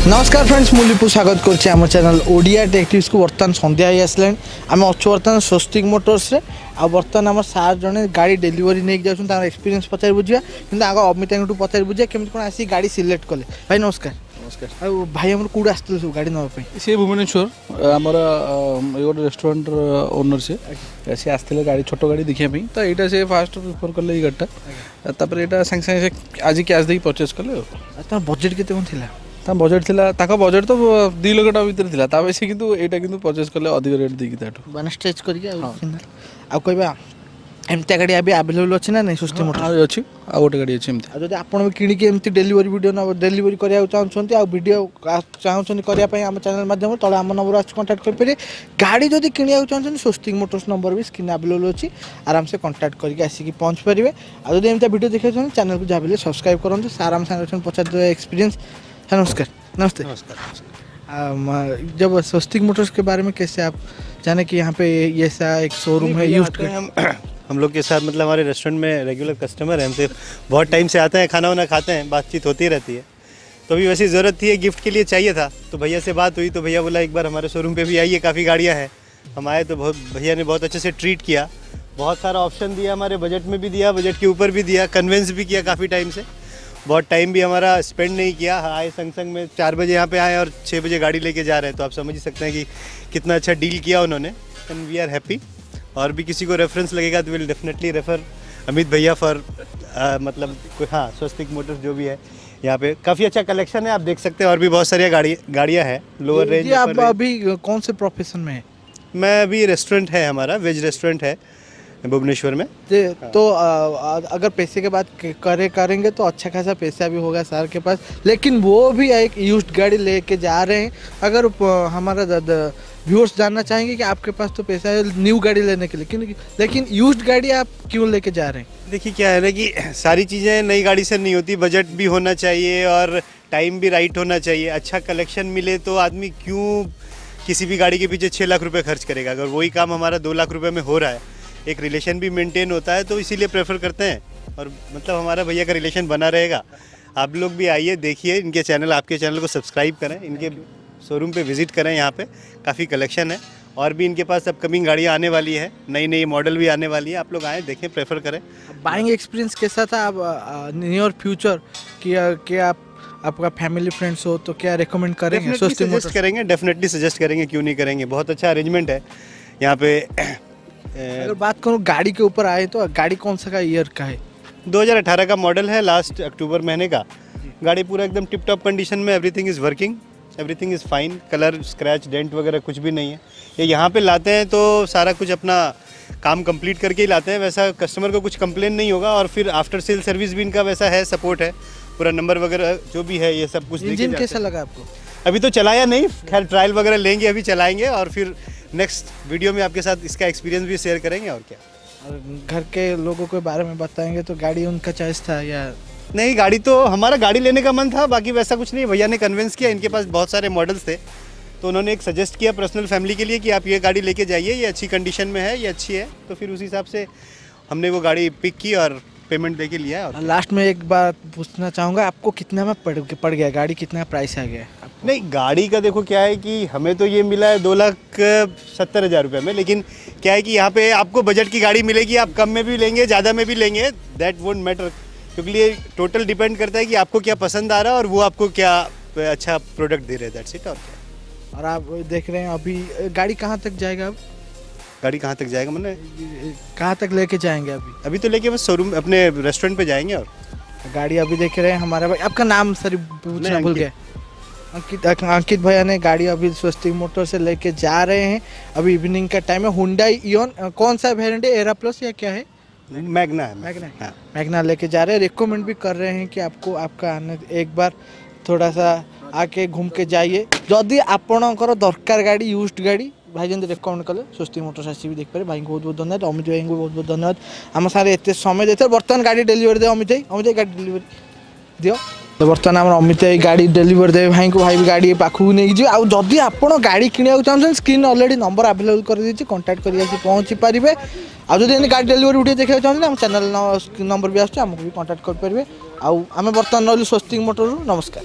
নমস্কার ফ্রেন্ডস ମୁଁ ଲିପୁ ସ୍ୱାଗତ କରୁଛି ଆମ ଚ୍ୟାନେଲ୍ ଓଡ଼ିଆ ଟେକ୍ଟିଭ୍ସକୁ ବର୍ତ୍ତମାନ ସନ୍ଧ୍ୟା ହେଇ ଆସିଲାଣି ଆମେ ଅଛୁ ବର୍ତ୍ତମାନ ସ୍ୱସ୍ତିକ ମୋଟର୍ସରେ ଆଉ ବର୍ତ୍ତମାନ ଆମର ସାର୍ ଜଣେ ଗାଡ଼ି ଡେଲିଭରି ନେଇକି ଯାଉଛନ୍ତି ତାଙ୍କର ଏକ୍ସପିରିଏନ୍ସ ପଚାରି ବୁଝିବା କିନ୍ତୁ ଆଗ ଅମିତାଙ୍କଠୁ ପଚାରି ବୁଝିବା କେମିତି କ'ଣ ଆସିକି ଗାଡ଼ି ସିଲେକ୍ଟ କଲେ ଭାଇ ନମସ୍କାର ନମସ୍କାର ଆଉ ଭାଇ ଆମର କେଉଁଠୁ ଆସିଥିଲେ ସବୁ ଗାଡ଼ି ନେବା ପାଇଁ ସିଏ ଭୁବନେଶ୍ୱର ଆମର ଏଇ ଗୋଟେ ରେଷ୍ଟୁରାଣ୍ଟର ଓନର୍ ସିଏ ସିଏ ଆସିଥିଲେ ଗାଡ଼ି ଛୋଟ ଗାଡ଼ି ଦେଖିବା ପାଇଁ ତ ଏଇଟା ସିଏ ଫାଷ୍ଟ ପ୍ରିଫର୍ କଲେ ଏଇ ଗାଡ଼ିଟା ତାପରେ ଏଇଟା ସାଙ୍ଗେ ସାଙ୍ଗେ ସେ ଆଜି କ୍ୟାସ୍ ଦେଇକି ପରଚେସ୍ କଲେ ଆଉ ଆଉ ତାର ବଜେଟ୍ କେତେ କ'ଣ ଥିଲା ତା ବଜେଟ୍ ଥିଲା ତାଙ୍କ ବଜେଟ୍ ତ ଦୁଇ ଲକ୍ଷ ଟଙ୍କା ଭିତରେ ଥିଲା ତା ବେଶୀ କିନ୍ତୁ ଏଇଟା କିନ୍ତୁ ପରଚେସ୍ କଲେ ଅଧିକ ରେଟ୍ ଦେଇକି ତାଠୁ ମାନେ ଷ୍ଟ୍ରେଚ୍ କରିକି ଆଉ ଆଉ କହିବା ଏମିତିଆ ଗାଡ଼ି ଏବେ ଆଭେଲେବଲ୍ ଅଛି ନା ନାହିଁ ସୁସ୍ଥ ମୋଟର ଆଉ ଅଛି ଆଉ ଗୋଟେ ଗାଡ଼ି ଅଛି ଏମିତି ଆଉ ଯଦି ଆପଣ ବି କିଣିକି ଏମିତି ଡେଲିଭରି ଭିଡ଼ିଓ ଡେଲିଭରି କରିବାକୁ ଚାହୁଁଛନ୍ତି ଆଉ ଭିଡ଼ିଓ ଚାହୁଁଛନ୍ତି କରିବା ପାଇଁ ଆମ ଚ୍ୟାନେଲ୍ ମାଧ୍ୟମରେ ତଳେ ଆମ ନମ୍ବର ଆସି କଣ୍ଟାକ୍ଟ କରିପାରିବେ ଗାଡ଼ି ଯଦି କିଣିବାକୁ ଚାହୁଁଛନ୍ତି ସ୍ୱସ୍ତିକ ମୋଟର୍ସ ନମ୍ବର ବି ସ୍କ୍ରିନ୍ ଆଭେଲେବଲ୍ ଅଛି ଆରାମସେ କଣ୍ଟାକ୍ଟ କରିକି ଆସିକି ପହଞ୍ଚି ପାରିବେ ଆଉ ଯଦି ଏମିତିଆ ଭିଡ଼ିଓ ଦେଖିବାକୁ ଚାହୁଁଛନ୍ତି ଚ୍ୟାନେଲ୍କୁ ଯାହା ବି ସବସ୍କ୍ରାଇବ୍ କରନ୍ତୁ ସାର୍ ଆମ ସାଙ୍ଗରେ ପଚାରିଦେବେ ଏକ୍ସପିରିଏନ୍ସ नमस्कार नमस्ते। नमस्कार um, uh, जब स्वस्तिक मोटर्स के बारे में कैसे आप जाने कि यहाँ पे ये ऐसा एक शोरूम है यूज़ कर हम हम लोग के साथ मतलब हमारे रेस्टोरेंट में रेगुलर कस्टमर हैं हमसे बहुत टाइम से आते हैं खाना वाना खाते हैं बातचीत होती रहती है। तो अभी वैसी ज़रूरत थी गिफ्ट के लिए चाहिए था। तो भैया से बात हुई तो भैया बोला एक बार हमारे शोरूम पर भी आइए काफ़ी गाड़ियाँ हैं। हम आए तो बहुत भैया ने बहुत अच्छे से ट्रीट किया। बहुत सारा ऑप्शन दिया हमारे बजट में भी दिया बजट के ऊपर भी दिया कन्वेंस भी किया काफ़ी टाइम से। बहुत टाइम भी हमारा स्पेंड नहीं किया। आए संग संग में चार बजे यहाँ पे आए और छः बजे गाड़ी लेके जा रहे हैं। तो आप समझ ही सकते हैं कि कितना अच्छा डील किया उन्होंने। एंड वी आर हैप्पी और भी किसी को रेफरेंस लगेगा तो विल डेफिनेटली रेफर अमित भैया फॉर मतलब हाँ स्वस्तिक मोटर्स जो भी है यहाँ पे। काफ़ी अच्छा कलेक्शन है आप देख सकते हैं। और भी बहुत सारी गाड़ी गाड़ियाँ हैं। लोअर रेंज आप अभी कौन से प्रोफेशन में है? मैं अभी रेस्टोरेंट है हमारा वेज रेस्टोरेंट है। भुवनेश्वर में? जे- तो आ, अगर पैसे के बाद करे करेंगे तो अच्छा खासा पैसा भी होगा सर के पास। लेकिन वो भी एक यूज़ गाड़ी लेके जा रहे हैं। अगर हमारा व्यूअर्स जानना चाहेंगे कि आपके पास तो पैसा है न्यू गाड़ी लेने के लिए। क्योंकि लेकिन यूज्ड गाड़ी आप क्यों लेके जा रहे हैं? देखिए क्या है ना कि सारी चीज़ें नई गाड़ी से नहीं होती। बजट भी होना चाहिए और टाइम भी राइट होना चाहिए। अच्छा कलेक्शन मिले तो आदमी क्यों किसी भी गाड़ी के पीछे छः लाख रुपए खर्च करेगा? अगर वही काम हमारा दो लाख रुपए में हो रहा है एक रिलेशन भी मेंटेन होता है तो इसीलिए प्रेफर करते हैं। और मतलब हमारा भैया का रिलेशन बना रहेगा। आप लोग भी आइए देखिए इनके चैनल आपके चैनल को सब्सक्राइब करें। इनके शोरूम पे विज़िट करें यहाँ पे। काफ़ी कलेक्शन है। और भी इनके पास अपकमिंग गाड़ियाँ आने वाली है। नई नई मॉडल भी आने वाली है। आप लोग आएँ देखें प्रेफर करें। बाइंग एक्सपीरियंस कैसा था आप नियर फ्यूचर कि कि आप आपका फैमिली फ्रेंड्स हो तो क्या रेकमेंड करेंगे? सजेस्ट करेंगे डेफिनेटली सजेस्ट करेंगे क्यों नहीं करेंगे? बहुत अच्छा अरेंजमेंट है। यहाँ पे अगर बात करूँ गाड़ी के ऊपर आए तो गाड़ी कौन सा का ईयर का है? 2018 का मॉडल है लास्ट अक्टूबर महीने का। गाड़ी पूरा एकदम टिप टॉप कंडीशन में everything is working everything is fine colour scratch dent वगैरह कुछ भी नहीं है। ये यहाँ पे लाते हैं तो सारा कुछ अपना काम कंप्लीट करके ही लाते हैं वैसा कस्टमर को कुछ कंप्लेन नहीं होगा और फिर आफ्टर सेल सर्विस भी इनका वैसा है सपोर्ट है पूरा नंबर वगैरह जो भी है ये सब कुछ इंजन कैसा लगा आपको? अभी तो चलाया नहीं खैर ट्रायल वगैरह लेंगे अभी चलाएँगे और फिर नेक्स्ट वीडियो में आपके साथ इसका एक्सपीरियंस भी शेयर करेंगे और क्या? और घर के लोगों के बारे में बताएँगे तो गाड़ी उनका चॉइस था या नहीं गाड़ी तो हमारा गाड़ी लेने का मन था बाकी वैसा कुछ नहीं। भैया ने कन्विंस किया इनके पास बहुत सारे मॉडल्स थे। तो उन्होंने एक सजेस्ट किया पर्सनल फैमिली के लिए कि आप ये गाड़ी लेके जाइए ये अच्छी कंडीशन में है ये अच्छी है। तो फिर उस हिसाब से हमने वो गाड़ी पिक की और पेमेंट दे के लिया और लास्ट में एक बात पूछना चाहूँगा आपको कितना में पड़ पड़ गया? गाड़ी कितना प्राइस आ गया? नहीं गाड़ी का देखो क्या है कि हमें तो ये मिला है दो लाख सत्तर हज़ार रुपये में लेकिन क्या है कि यहाँ पे आपको बजट की गाड़ी मिलेगी आप कम में भी लेंगे ज़्यादा में भी लेंगे दैट वोंट मैटर क्योंकि ये टोटल डिपेंड करता है कि आपको क्या पसंद आ रहा है और वो आपको क्या अच्छा प्रोडक्ट दे रहे हैं दैट्स इट और क्या। और आप देख रहे हैं अभी गाड़ी कहाँ तक जाएगा अब? गाड़ी कहाँ तक जाएगा? मैंने कहाँ तक लेके जाएँगे अभी? अभी तो लेके बस शोरूम अपने रेस्टोरेंट पे जाएँगे और। गाड़ी अभी देख रहे हैं हमारे भाई। आपका नाम सर पूछना भूल। गए। अंकित अंकित भैया ने गाड़ी अभी स्वस्तिक मोटर से लेके जा रहे हैं। अभी इवनिंग का टाइम है। हुंडई इवन कौन सा वेरिएंट है? एरा प्लस या क्या है? मैगना है मैगना है। हाँ। मैगना लेके जा रहे हैं। रिकमेंड भी कर रहे हैं कि आपको आपका आने एक बार थोड़ा सा आके घूम के जाइए। जदि आपणकर दरकार गाड़ी यूज्ड गाड़ी ଭାଇଜନ୍ ରେକମେଣ୍ଡ କଲେ ସ୍ୱସ୍ତିକ ମୋଟର ଆସିବି ଦେଖିପାରିବେ ଭାଇଙ୍କୁ ବହୁତ ବହୁତ ଧନ୍ୟବାଦ ଅମିତ ଭାଇଙ୍କୁ ବହୁତ ବହୁତ ଧନ୍ୟବାଦ ଆମ ସାଙ୍ଗରେ ଏତେ ସମୟ ଦେଇଥିଲେ ବର୍ତ୍ତମାନ ଗାଡ଼ି ଡେଲିଭରି ଦେବେ ଅମିତ ଭାଇ ଅମିତ ଭାଇ ଗାଡ଼ି ଡେଲିଭରି ଦିଅ তো বর্তমানে আমার অমিত ভাই গাড়ি ডেলিভারি দেবে। ভাইকে ভাই গাড়ি পাখু নিয়ে যাবে আর যদি আপনার গাড়ি কিনবাকে চাহুছেন স্ক্রিন অলরেডি নম্বর আভেলেবল করে দিয়েছি কন্টাক্ট করে আসি পৌঁছি পারবে আর যদি এমনি গাড়ি ডেলিভারি উঠে দেখে চাহুছেন আমার চ্যানেল নম্বর বি আসছে আমাকে কন্টাক্ট কন্ট্যাক্ট করে পারবে আউ আমি বর্তমান রহলি স্বস্তিক মোটর নমস্কার